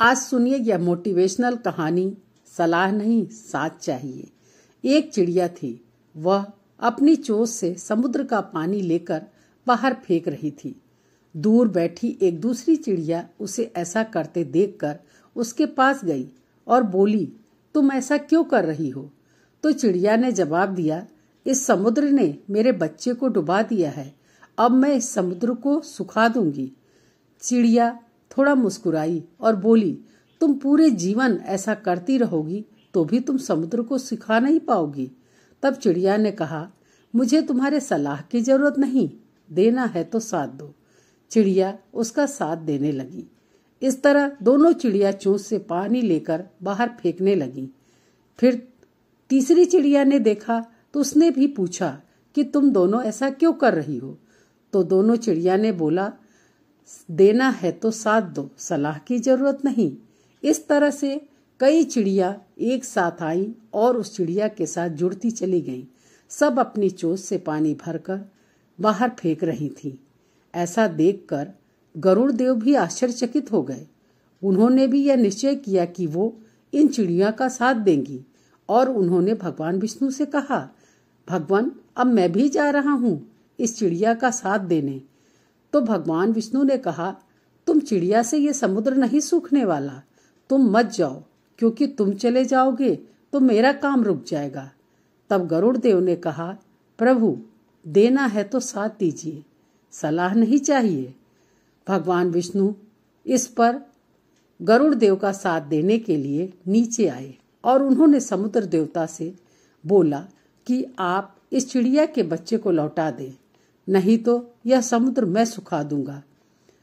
आज सुनिए यह मोटिवेशनल कहानी, सलाह नहीं, साथ चाहिए। एक चिड़िया थी। वह अपनी चोंच से समुद्र का पानी लेकर बाहर फेंक रही थी। दूर बैठी एक दूसरी चिड़िया उसे ऐसा करते देखकर उसके पास गई और बोली, तुम ऐसा क्यों कर रही हो? तो चिड़िया ने जवाब दिया, इस समुद्र ने मेरे बच्चे को डुबा दिया है। अब मैं इस समुद्र को सुखा दूँगी। चिड़िया थोड़ा मुस्कुराई और बोली, तुम पूरे जीवन ऐसा करती रहोगी तो भी तुम समुद्र को सिखा नहीं पाओगी। तब चिड़िया ने कहा, मुझे तुम्हारे सलाह की ज़रूरत नहीं, देना है तो साथ दो। चिड़िया उसका साथ देने लगी। इस तरह दोनों चिड़िया चोंच से पानी लेकर बाहर फेंकने लगी। फिर तीसरी चिड़िया ने देखा तो उसने भी पूछा कि तुम दोनों ऐसा क्यों कर रही हो? तो दोनों चिड़िया ने बोला देना है तो साथ दो, सलाह की ज़रूरत नहीं। इस तरह से कई चिड़िया एक साथ आई और उस चिड़िया के साथ जुड़ती चली गईं। सब अपनी चोच से पानी भरकर बाहर फेंक रही थी। ऐसा देखकर गरुड़ देव भी आश्चर्यचकित हो गए। उन्होंने भी यह निश्चय किया कि वो इन चिड़िया का साथ देंगी और उन्होंने भगवान विष्णु से कहा, भगवान, अब मैं भी जा रहा हूँ इस चिड़िया का साथ देने। तो भगवान विष्णु ने कहा, तुम चिड़िया से ये समुद्र नहीं सूखने वाला। तुम मत जाओ, क्योंकि तुम चले जाओगे तो मेरा काम रुक जाएगा। तब गरुड़ देव ने कहा, प्रभु, देना है तो साथ दीजिए, सलाह नहीं चाहिए। भगवान विष्णु इस पर गरुड़ देव का साथ देने के लिए नीचे आए और उन्होंने समुद्र देवता से बोला कि आप इस चिड़िया के बच्चे को लौटा दें। नहीं तो यह समुद्र मैं सुखा दूँगा।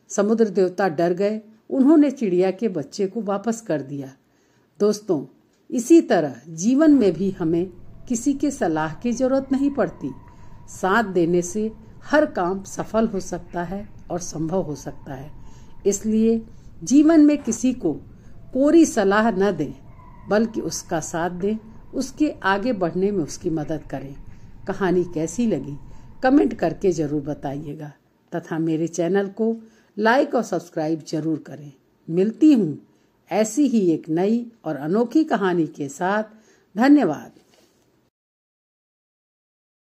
समुद्र देवता डर गए। उन्होंने चिड़िया के बच्चे को वापस कर दिया। दोस्तों, इसी तरह जीवन में भी हमें किसी के सलाह की ज़रूरत नहीं पड़ती। साथ देने से हर काम सफल हो सकता है और संभव हो सकता है। इसलिए जीवन में किसी को कोरी सलाह न दें, बल्कि उसका साथ दें, उसके आगे बढ़ने में उसकी मदद करें। कहानी कैसी लगी? कमेंट करके ज़रूर बताइएगा। तथा मेरे चैनल को लाइक और सब्सक्राइब ज़रूर करें। मिलती हूँ ऐसी ही एक नई और अनोखी कहानी के साथ। धन्यवाद।